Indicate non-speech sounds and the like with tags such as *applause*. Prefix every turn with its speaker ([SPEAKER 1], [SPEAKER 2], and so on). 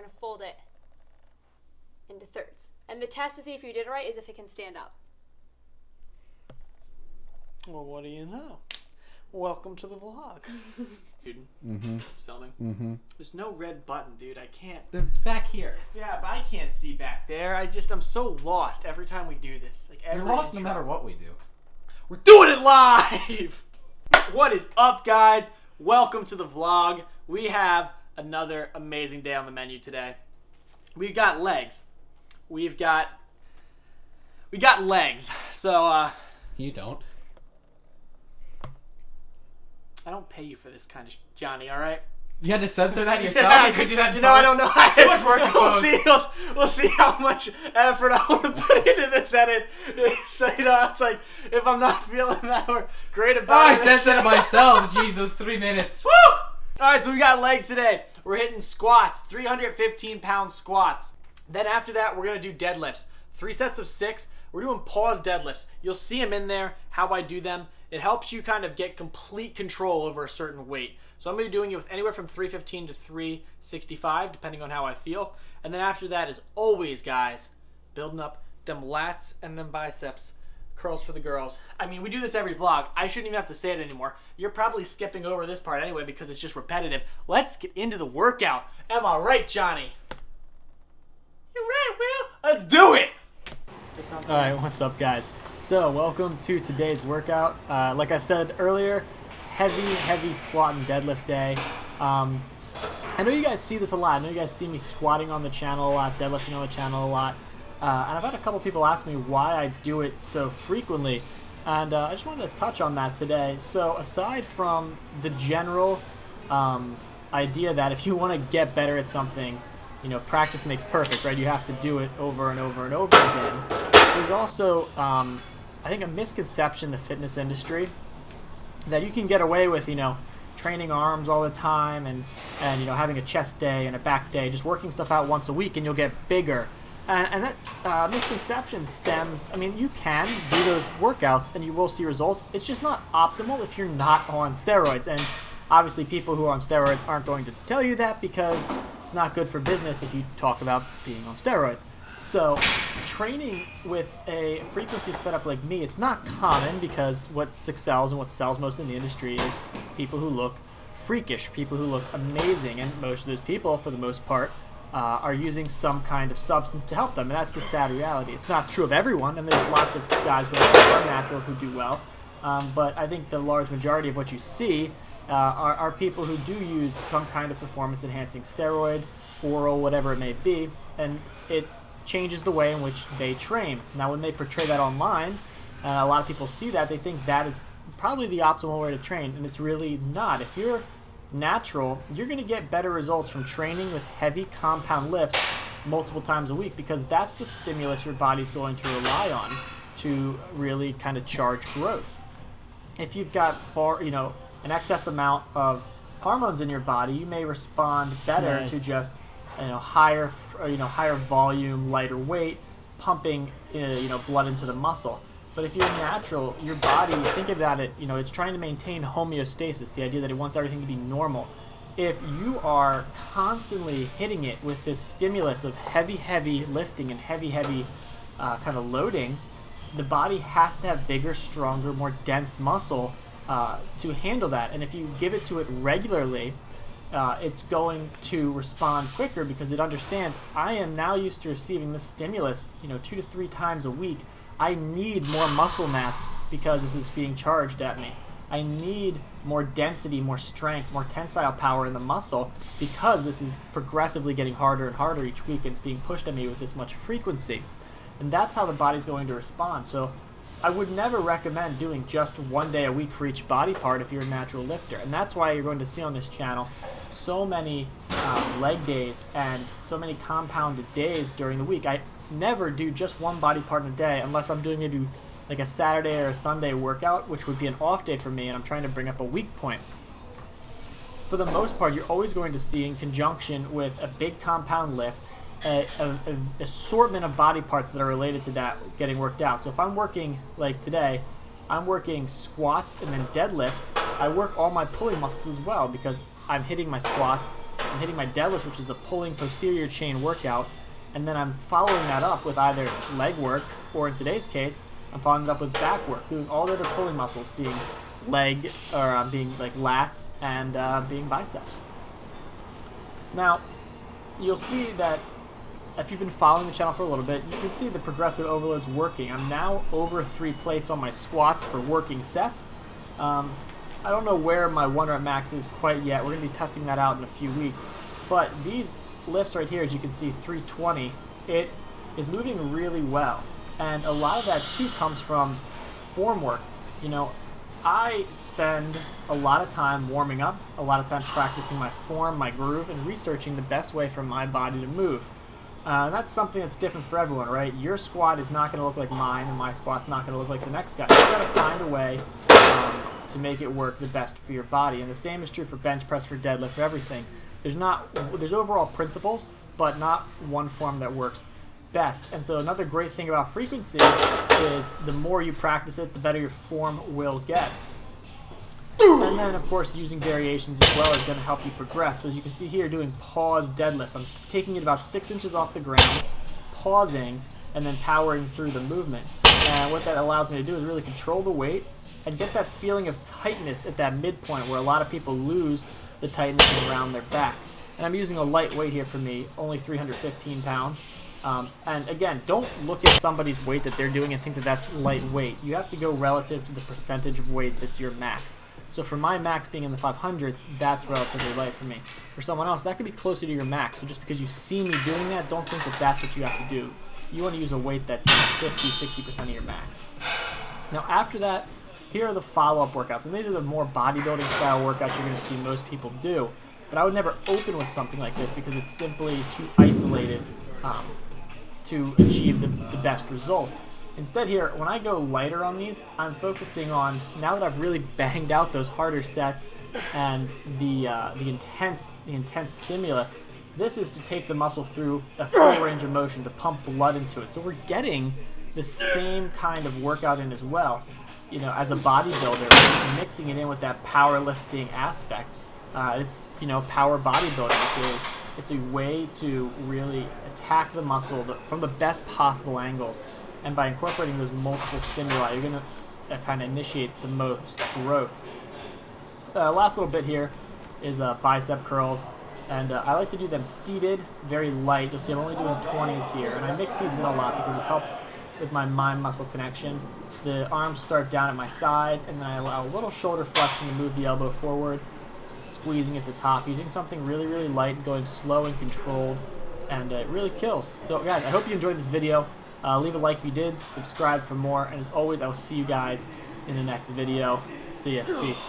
[SPEAKER 1] We're gonna fold it into thirds. And the test to see if you did it right is if it can stand up.
[SPEAKER 2] Well, what do you know? Welcome to the vlog. *laughs* dude,
[SPEAKER 3] Mm-hmm.
[SPEAKER 2] it's filming.
[SPEAKER 3] Mm-hmm.
[SPEAKER 2] There's no red button, dude. I can't.
[SPEAKER 3] They're back here.
[SPEAKER 2] Yeah, but I can't see back there. I just, I'm so lost every time we do this. Like every
[SPEAKER 3] You're lost no matter what we do.
[SPEAKER 2] We're doing it live! *laughs* what is up, guys? Welcome to the vlog. We have another amazing day on the menu today. We've got legs. We've got. We got legs. So, uh,
[SPEAKER 3] You don't.
[SPEAKER 2] I don't pay you for this kind of sh- Johnny, alright?
[SPEAKER 3] You had to censor that *laughs* yourself. you could do that. in
[SPEAKER 2] You know, I don't know.
[SPEAKER 3] Too much work *laughs*
[SPEAKER 2] we'll see. We'll, we'll see how much effort I want to put into this edit. *laughs* So you know, it's like if I'm not feeling that or great
[SPEAKER 3] Oh,
[SPEAKER 2] about
[SPEAKER 3] I
[SPEAKER 2] it.
[SPEAKER 3] censored it myself. Jeez, those three minutes. Woo!
[SPEAKER 2] All right, so we got legs today. We're hitting squats, 315 pound squats. Then after that, we're gonna do deadlifts. Three sets of six. We're doing pause deadlifts. You'll see them in there, how I do them. It helps you kind of get complete control over a certain weight. So I'm gonna be doing it with anywhere from 315 to 365, depending on how I feel. And then after that is always, guys, building up them lats and them biceps curls for the girls. I mean, we do this every vlog. I shouldn't even have to say it anymore. You're probably skipping over this part anyway because it's just repetitive. Let's get into the workout. Am I right, Johnny? You're right, Will. Let's do it. All right, what's up, guys? So, welcome to today's workout. Uh, like I said earlier, heavy, heavy squat and deadlift day. Um, I know you guys see this a lot. I know you guys see me squatting on the channel a lot, deadlifting on the channel a lot. Uh, and I've had a couple people ask me why I do it so frequently. And uh, I just wanted to touch on that today. So, aside from the general um, idea that if you *laughs* want to get better at something, you know, practice makes perfect, right? You have to do it over and over and over again. There's also, um, I think, a misconception in the fitness industry that you can get away with, you know, training arms all the time and, and you know, having a chest day and a back day, just working stuff out once a week and you'll get bigger. And, and that uh, misconception stems, I mean, you can do those workouts and you will see results. It's just not optimal if you're not on steroids. And obviously, people who are on steroids aren't going to tell you that because it's not good for business if you talk about being on steroids. So, training with a frequency setup like me, it's not common because what excels and what sells most in the industry is people who look freakish, people who look amazing, and most of those people, for the most part, uh, are using some kind of substance to help them, and that's the sad reality. It's not true of everyone, and there's lots of guys who are natural who do well, um, but I think the large majority of what you see uh, are, are people who do use some kind of performance-enhancing steroid, oral, whatever it may be, and it changes the way in which they train. Now, when they portray that online, uh, a lot of people see that they think that is probably the optimal way to train, and it's really not. If you're natural, you're going to get better results from training with heavy compound lifts multiple times a week because that's the stimulus your body's going to rely on to really kind of charge growth. If you've got far, you know, an excess amount of hormones in your body, you may respond better
[SPEAKER 3] Nice.
[SPEAKER 2] to just you know higher you know higher volume, lighter weight, pumping uh, you know blood into the muscle. But if you're natural, your body, think about it, you know, it's trying to maintain homeostasis, the idea that it wants everything to be normal. If you are constantly hitting it with this stimulus of heavy, heavy lifting and heavy, heavy uh, kind of loading, the body has to have bigger, stronger, more dense muscle uh, to handle that. And if you give it to it regularly, uh, it's going to respond quicker because it understands I am now used to receiving this stimulus, you know, two to three times a week. I need more muscle mass because this is being charged at me. I need more density, more strength, more tensile power in the muscle because this is progressively getting harder and harder each week and it's being pushed at me with this much frequency. And that's how the body's going to respond. So I would never recommend doing just one day a week for each body part if you're a natural lifter. And that's why you're going to see on this channel so many uh, leg days and so many compounded days during the week. I never do just one body part in a day unless I'm doing maybe like a Saturday or a Sunday workout, which would be an off day for me, and I'm trying to bring up a weak point. For the most part, you're always going to see in conjunction with a big compound lift a, a, a assortment of body parts that are related to that getting worked out. So if I'm working like today, I'm working squats and then deadlifts. I work all my pulling muscles as well because I'm hitting my squats I'm hitting my deadlifts, which is a pulling posterior chain workout, and then I'm following that up with either leg work or in today's case, I'm following it up with back work, doing all the other pulling muscles, being leg or uh, being like lats and uh, being biceps. Now, you'll see that if you've been following the channel for a little bit, you can see the progressive overloads working. I'm now over three plates on my squats for working sets. Um, I don't know where my one rep max is quite yet. We're going to be testing that out in a few weeks. But these lifts right here, as you can see, 320, it is moving really well. And a lot of that too comes from form work. You know, I spend a lot of time warming up, a lot of time practicing my form, my groove, and researching the best way for my body to move. Uh, and that's something that's different for everyone, right? Your squat is not going to look like mine, and my squat's not going to look like the next guy. You've got to find a way um, to make it work the best for your body. And the same is true for bench press, for deadlift, for everything. There's not there's overall principles, but not one form that works best. And so another great thing about frequency is the more you practice it, the better your form will get. And then, of course, using variations as well is going to help you progress. So as you can see here, doing pause deadlifts. I'm taking it about six inches off the ground, pausing, and then powering through the movement. And what that allows me to do is really control the weight and get that feeling of tightness at that midpoint where a lot of people lose the tightness around their back. And I'm using a light weight here for me, only 315 pounds. Um, and again, don't look at somebody's weight that they're doing and think that that's lightweight. You have to go relative to the percentage of weight that's your max. So for my max being in the 500s, that's relatively light for me. For someone else, that could be closer to your max. So just because you see me doing that, don't think that that's what you have to do. You want to use a weight that's 50, 60% of your max. Now after that, here are the follow-up workouts. And these are the more bodybuilding style workouts you're going to see most people do. But I would never open with something like this because it's simply too isolated um, to achieve the, the best results. Instead here, when I go lighter on these, I'm focusing on, now that I've really *laughs* banged out those harder sets and the, uh, the, intense, the intense stimulus, this is to take the muscle through a full range of motion, to pump blood into it. So we're getting the same kind of workout in as well. You know, as a bodybuilder, mixing it in with that powerlifting aspect. Uh, it's, you know, power bodybuilding. It's a, it's a way to really attack the muscle from the best possible angles and by incorporating those multiple stimuli, you're going to uh, kind of initiate the most growth. Uh, last little bit here is uh, bicep curls. And uh, I like to do them seated, very light. You'll see I'm only doing 20s here. And I mix these in a lot because it helps with my mind-muscle connection. The arms start down at my side, and then I allow a little shoulder flexion to move the elbow forward, squeezing at the top, using something really, really light, going slow and controlled, and it really kills. So guys, I hope you enjoyed this video. Uh, leave a like if you did, subscribe for more, and as always, I will see you guys in the next video. See ya. Peace.